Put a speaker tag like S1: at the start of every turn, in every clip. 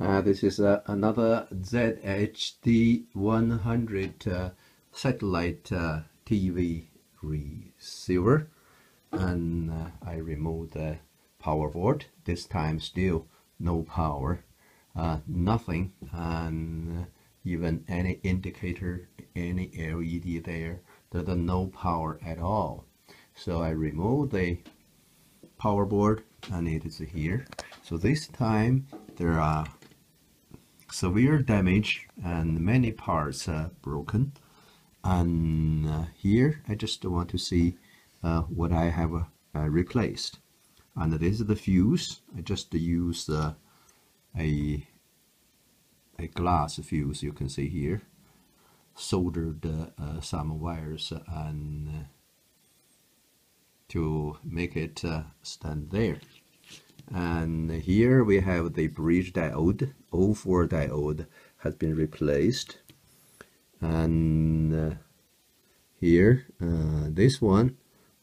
S1: Uh, this is uh, another ZHD 100 uh, satellite uh, TV receiver. And uh, I removed the power board. This time still no power uh, nothing. And even any indicator any LED there there's no power at all. So I removed the power board and it is here. So this time there are severe damage and many parts are broken. And uh, here I just want to see uh, what I have uh, replaced. And this is the fuse. I just use uh, a a glass fuse you can see here. Soldered uh, some wires and to make it stand there and here we have the bridge diode. O4 diode has been replaced. And uh, here uh, this one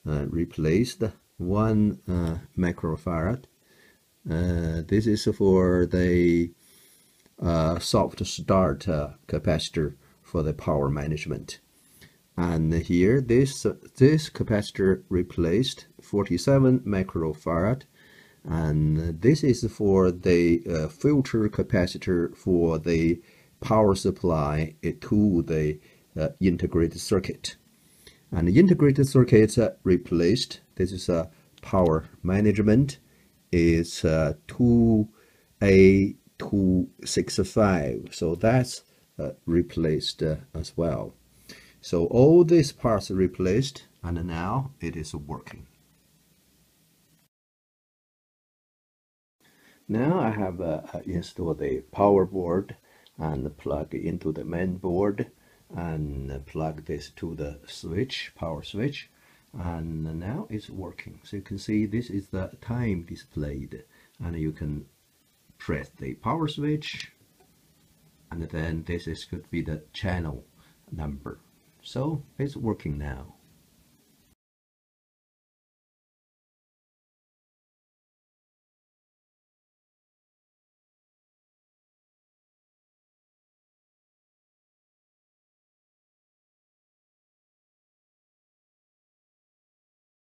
S1: uh, replaced one uh, microfarad uh, this is for the uh, soft start capacitor for the power management. And here this this capacitor replaced 47 microfarad and this is for the uh, filter capacitor for the power supply to the uh, integrated circuit. And the integrated circuit uh, replaced this is a power management is uh, 2A265 so that's uh, replaced uh, as well. So all these parts are replaced and now it is working Now I have uh, installed the power board and plug into the main board and plug this to the switch, power switch and now it's working. So you can see this is the time displayed and you can press the power switch and then this is could be the channel number. So it's working now.